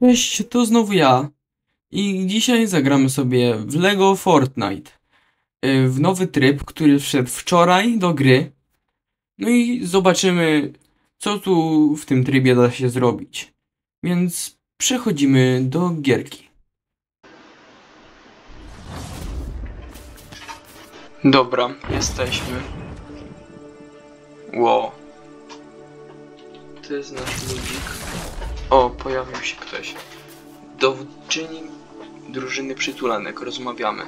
Cześć, to znowu ja. I dzisiaj zagramy sobie w Lego Fortnite. Y, W nowy tryb, który wszedł wczoraj do gry. No i zobaczymy, co tu w tym trybie da się zrobić. Więc przechodzimy do gierki. Dobra, jesteśmy. Wow. To jest nasz ludzik. O, pojawił się ktoś. Dowódczyni drużyny przytulanek. Rozmawiamy.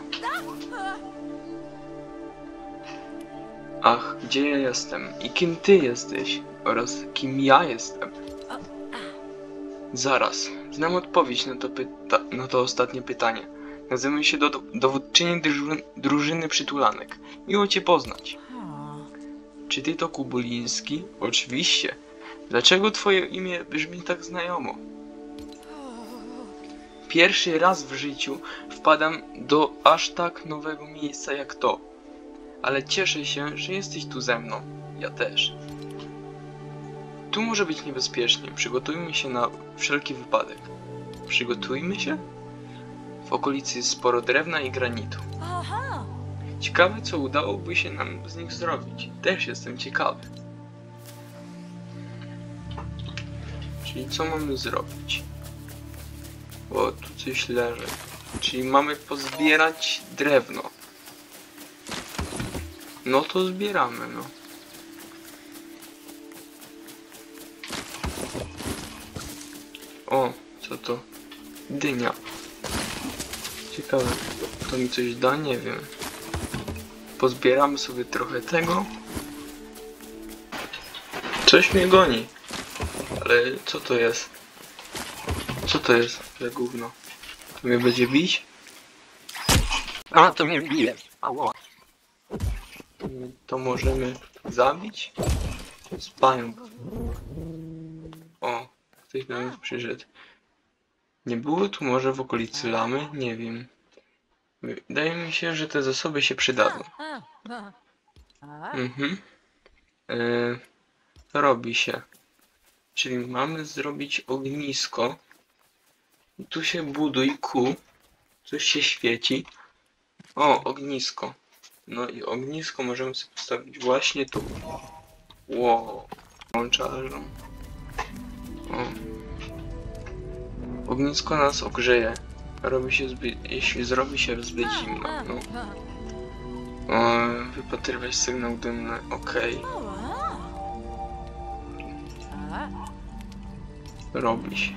Ach, gdzie ja jestem? I kim ty jesteś? Oraz kim ja jestem? Zaraz. Znam odpowiedź na to, pyta na to ostatnie pytanie. Nazywam się do dowódczyni druży drużyny przytulanek. Miło cię poznać. Czy ty to Kubuliński? Oczywiście. Dlaczego twoje imię brzmi tak znajomo? Pierwszy raz w życiu wpadam do aż tak nowego miejsca jak to. Ale cieszę się, że jesteś tu ze mną. Ja też. Tu może być niebezpiecznie. Przygotujmy się na wszelki wypadek. Przygotujmy się? W okolicy jest sporo drewna i granitu. Ciekawe, co udałoby się nam z nich zrobić. Też jestem ciekawy. Czyli co mamy zrobić? O, tu coś leży. Czyli mamy pozbierać drewno. No to zbieramy, no. O, co to? Dynia. Ciekawe, to mi coś da? Nie wiem. Pozbieramy sobie trochę tego. Coś mnie goni. Ale co to jest? Co to jest za gówno? To mnie będzie bić? A, to mnie bije. Ała. To możemy zabić? Z pająk. O, ktoś do nas przyszedł. Nie było tu może w okolicy lamy? Nie wiem. Wydaje mi się, że te zasoby się przydadzą. Mhm. E, robi się. Czyli mamy zrobić ognisko. Tu się buduj ku. Coś się świeci. O, ognisko. No i ognisko możemy sobie postawić właśnie tu. Wow. Łączarzą. O. Ognisko nas ogrzeje. Robi się zbyt, jeśli zrobi się zbyt zimno. No. O, wypatrywać sygnał dymny. Okej. Robi się.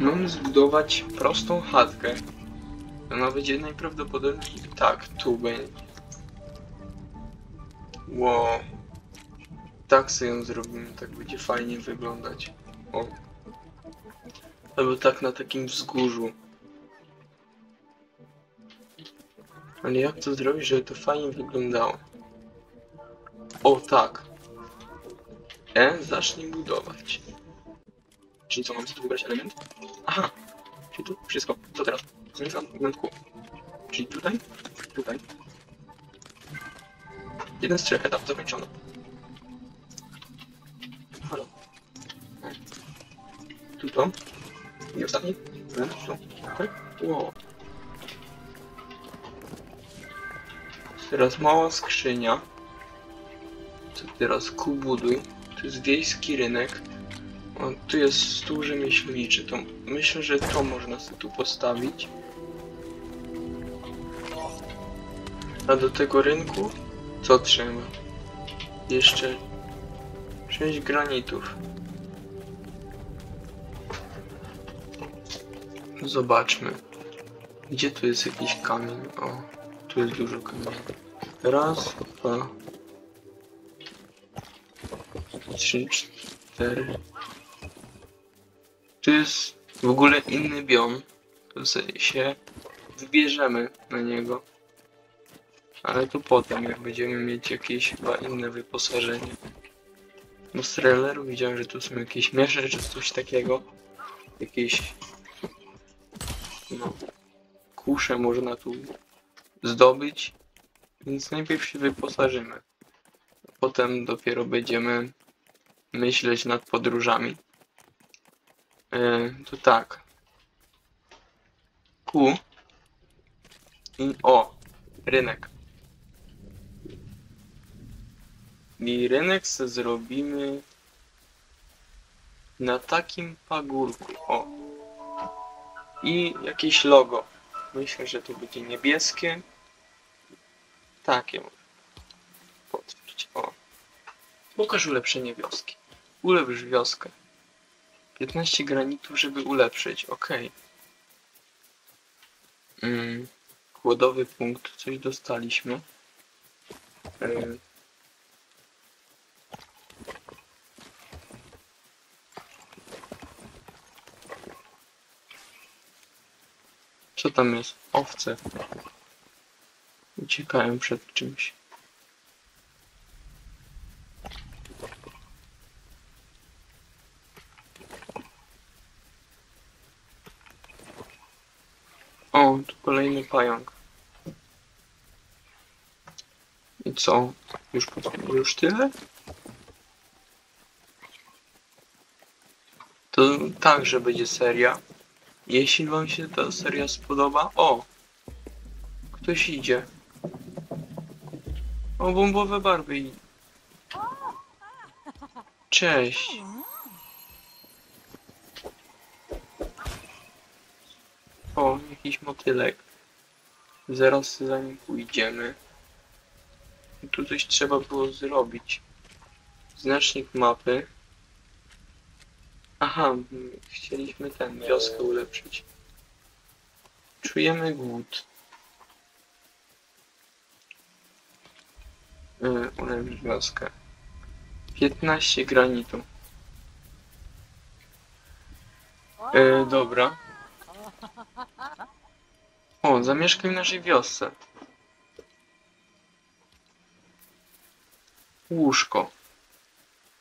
Mamy zbudować prostą chatkę. Ona będzie najprawdopodobniej tak, tu będzie. Wow. Tak sobie ją zrobimy, tak będzie fajnie wyglądać. O. Albo tak na takim wzgórzu. Ale jak to zrobić, żeby to fajnie wyglądało? O tak. E, zacznij budować. Czyli co, mam tu wybrać element? Aha. Czyli tu wszystko. Co teraz? Zmieniam elementku. Czyli tutaj, tutaj. Jeden z trzech etapów zakończony. Halo. Tu to. I ostatni. Element tu. Tak? Wow. Teraz mała skrzynia. Co teraz? Kubuduj. Tu jest wiejski rynek. Tu jest stół rzemieślniczy. To myślę, że to można sobie tu postawić. A do tego rynku co trzeba? Jeszcze 6 granitów. Zobaczmy. Gdzie tu jest jakiś kamień? O, tu jest dużo kamieni. Raz, dwa, trzy, cztery. Tu jest w ogóle inny biom. To sobie się wybierzemy na niego. Ale to potem, jak będziemy mieć jakieś chyba inne wyposażenie. No z traileru widziałem, że tu są jakieś miecze czy coś takiego. Jakieś... No... Kusze można tu zdobyć. Więc najpierw się wyposażymy. Potem dopiero będziemy myśleć nad podróżami. E, to tak. tu. I o, rynek. I rynek se zrobimy na takim pagórku. O. I jakieś logo. Myślę, że to będzie niebieskie. Takie. Potwierdź. O. Pokaż ulepszenie wioski. Ulepsz wioskę. 15 granitów, żeby ulepszyć. Ok. Mm. Kłodowy punkt. Coś dostaliśmy. Yy. Co tam jest? Owce. Uciekają przed czymś. Tu kolejny pająk. I co? Już, już tyle? To tak, że będzie seria. Jeśli wam się ta seria spodoba... O! Ktoś idzie. O, bombowe barwy. Cześć. O, jakiś motylek. Zaraz za nim pójdziemy. Tu coś trzeba było zrobić. Znacznik mapy. Aha, chcieliśmy ten wioskę ulepszyć. Czujemy głód. Yy, ulepszyć wioskę. 15 granitu. Yy, dobra. O, zamieszkaj w naszej wiosce. Łóżko.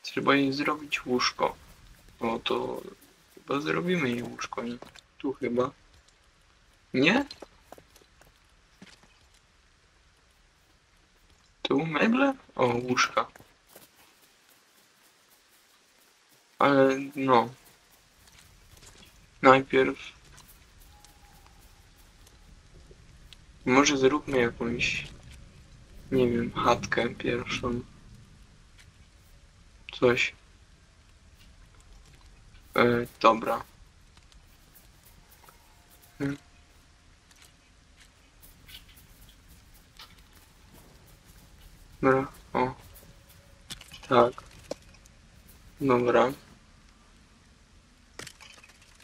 Trzeba jej zrobić łóżko. O, to chyba zrobimy jej łóżko, nie? Tu chyba. Nie? Tu meble? O, łóżka. Ale no. Najpierw Może zróbmy jakąś, nie wiem, chatkę pierwszą. Coś. E, dobra. Hmm. Dobra, o. Tak. Dobra.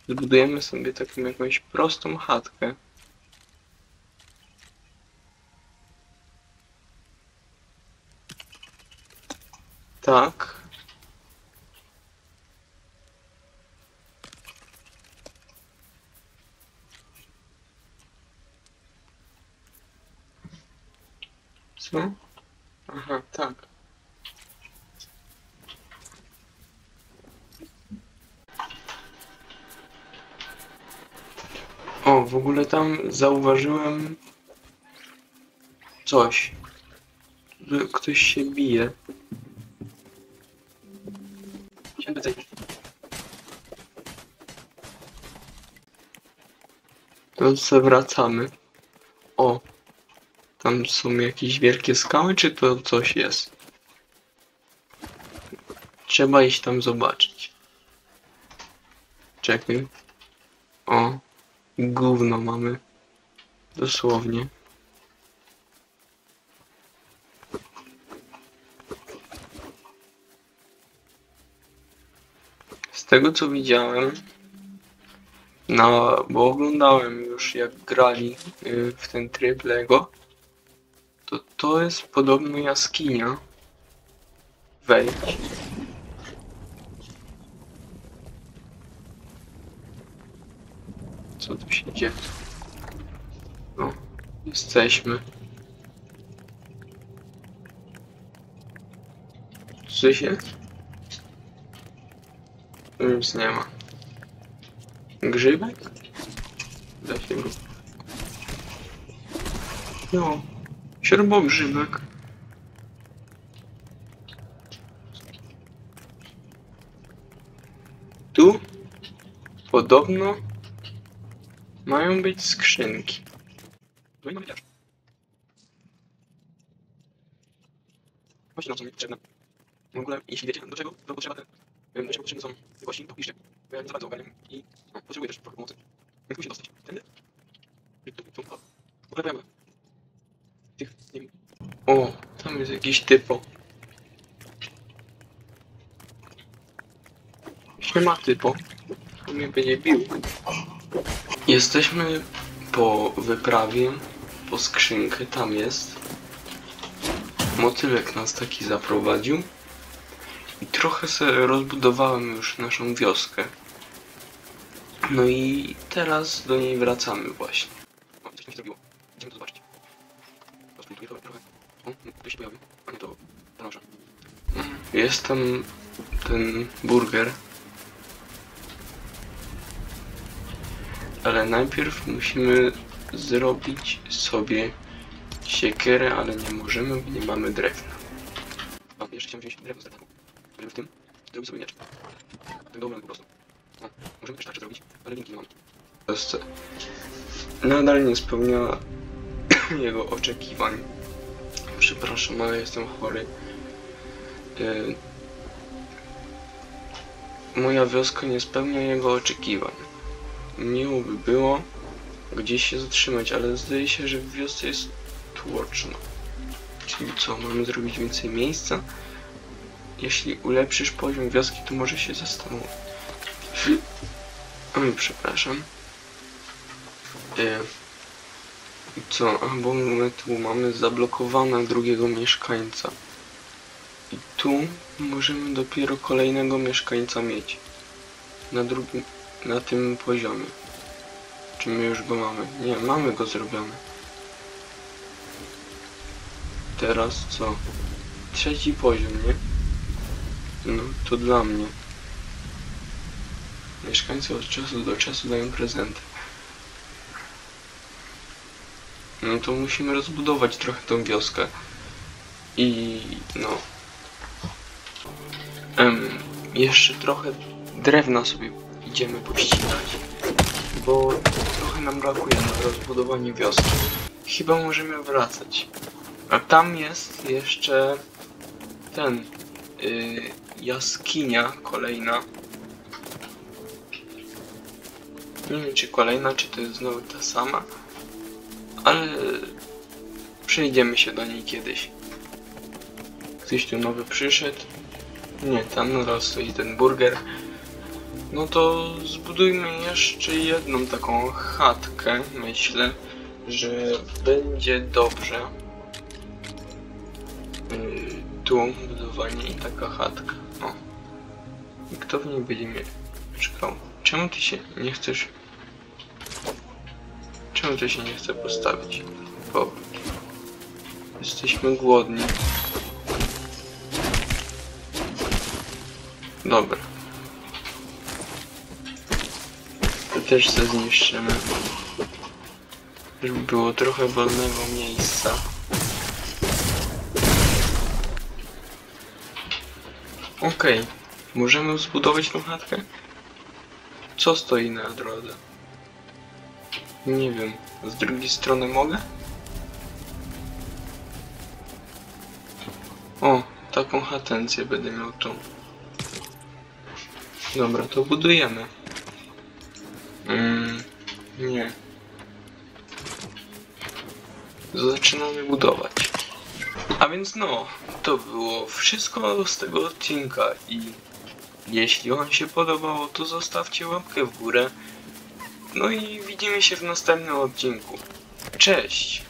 Zbudujemy sobie taką jakąś prostą chatkę. Tak. Co? Aha, tak. O, w ogóle tam zauważyłem coś. Że ktoś się bije. Se wracamy. O. Tam są jakieś wielkie skały, czy to coś jest? Trzeba iść tam zobaczyć. Czekaj. O. Gówno mamy. Dosłownie. Z tego co widziałem, no, bo oglądałem już jak grali y, w ten tryb Lego, to to jest podobno jaskinia. Wejdź. Co tu się dzieje? No, jesteśmy. Jest? Tu Nic nie ma. Grzybek? Da się go. No. Siorbogrzybek. Tu podobno Mają być skrzynki. No i mamy też. Właśnie na co mi potrzebne. W ogóle, jeśli wiecie, do czego wam potrzeba te, em, do czego potrzebne są kości, to piszcie. Bo ja nie za bardzo ogarniam i no, potrzebuję też trochę pomocy. Jak tu się dostać? Tędy? Pojadę. Tych, nie wiem. O, tam jest jakiś typo. Siema typo. On mnie będzie bił. Jesteśmy po wyprawie, po skrzynkę, tam jest. Motylek nas taki zaprowadził. Trochę sobie rozbudowałem już naszą wioskę. No i teraz do niej wracamy właśnie. O, coś mi zrobiło. Idziemy to zobaczyć. Rozpintuję to trochę. O, tu się pojawił. A nie, to proszę. Jest tam ten burger. Ale najpierw musimy zrobić sobie siekierę, ale nie możemy, bo nie mamy drewna. A, jeszcze chciałem wziąć drewno z drewna. Żeby w tym sobie miecz. Tak po prostu. Możemy też tarczę zrobić, ale linki nie mam. Nadal nie spełniała jego oczekiwań. Przepraszam, ale jestem chory. Yy, Moja wioska nie spełnia jego oczekiwań. Miło by było gdzieś się zatrzymać, ale zdaje się, że w wiosce jest tłoczno. Czyli co, mamy zrobić więcej miejsca? Jeśli ulepszysz poziom wioski, to może się zastanowić. Oj, przepraszam. E, co? A bo my tu mamy zablokowane drugiego mieszkańca. I tu możemy dopiero kolejnego mieszkańca mieć. Na drugim, na tym poziomie. Czy my już go mamy? Nie, mamy go zrobiony. Teraz co? Trzeci poziom, nie? No, to dla mnie. Mieszkańcy od czasu do czasu dają prezenty. No to musimy rozbudować trochę tą wioskę. I no. Jeszcze trochę drewna sobie idziemy pościnać. Bo trochę nam brakuje na rozbudowanie wioski. Chyba możemy wracać. A tam jest jeszcze ten y, jaskinia kolejna. Nie wiem czy kolejna, czy to jest znowu ta sama, ale przejdziemy się do niej kiedyś. Ktoś tu nowy przyszedł. Nie, tam nadal stoi ten burger. No to zbudujmy jeszcze jedną taką chatkę. Myślę, że będzie dobrze. Yy, tu budowanie i taka chatka. Kto w niej będzie mieszkał? Czemu ty się nie chcesz... Czemu ty się nie chce postawić? Powrót. Jesteśmy głodni. Dobra. To też se zniszczymy. Żeby było trochę wolnego miejsca. Okej. Możemy zbudować tą chatkę? Co stoi na drodze? Nie wiem. Z drugiej strony mogę? O, taką chatencję będę miał tu. Dobra, to budujemy. Mm, nie. Zaczynamy budować. A więc no, to było wszystko z tego odcinka i jeśli wam się podobało, to zostawcie łapkę w górę. No i widzimy się w następnym odcinku. Cześć!